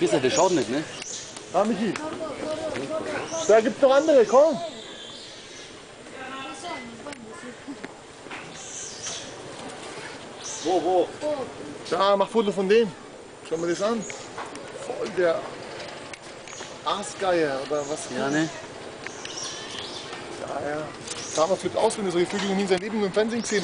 Bisher, der schaut nicht, ne? Ah, Michi. Da gibt's noch andere, komm. Wo, wo? Da, mach Foto von dem. Schau mal das an. Voll der Aasgeier oder was? Ja, ne? Ja, ja. Damals flippt aus, wenn du solche Vögel noch nie in seinem Leben nur im Fernsehen gesehen.